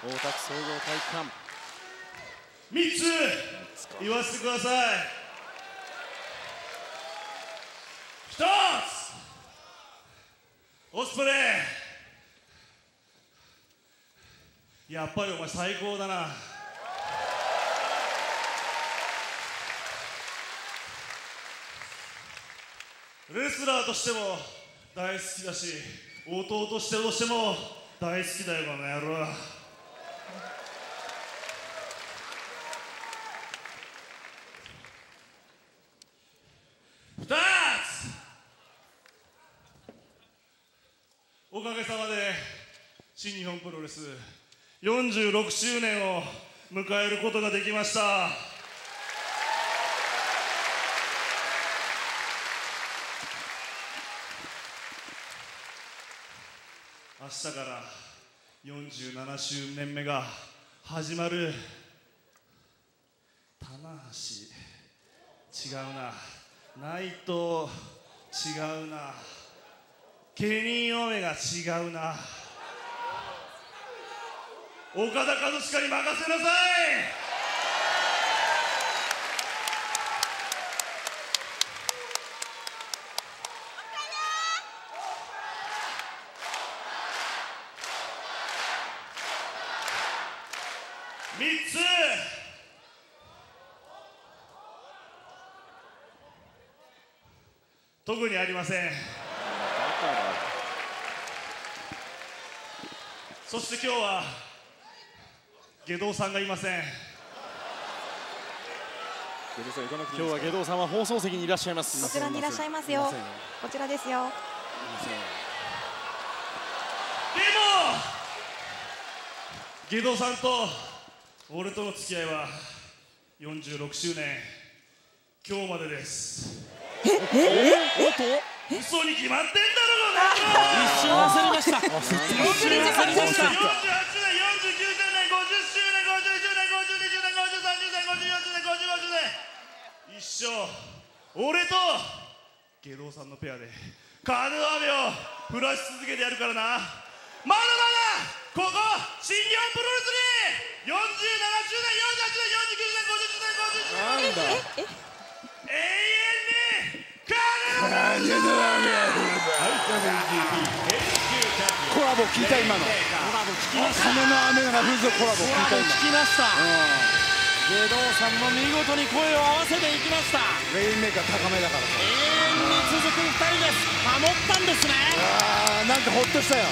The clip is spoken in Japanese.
大田区総合体育館。3つ言わせてください。1つオスプレイ。やっぱりお前最高だな。レスラーとしても大好きだし弟としてとしても大好きだよこの野郎2つおかげさまで新日本プロレス46周年を迎えることができました。明日から47周年目が始まる。棚橋。違うな。内藤。違うな。ケニー・オメガ違うな。岡田和親に任せなさい。3つ。特にありません。そして今日は下道さんがいません。今日は下道さんは放送席にいらっしゃいます。こちらにいらっしゃいますよ。こちらですよ。でも下道さんと俺との付き合いは46周年。今日までです。ええおっと嘘に決まってんだろました。一瞬忘れました。一生俺と下道さんのペアでカーアメを降らし続けてやるからな。まだまだここ新日本プロレスに47周年48年49年50周年50周年ラボ聞いた今の。コラボ聞きました。金の雨が降るぞコラボコ聞いたラボ聞きました下道さんも見事に声を合わせていきました。今レインメーカー高めだから永遠に続く2人です。ハモったんですね。あーなんかほっとしたよ